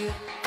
you.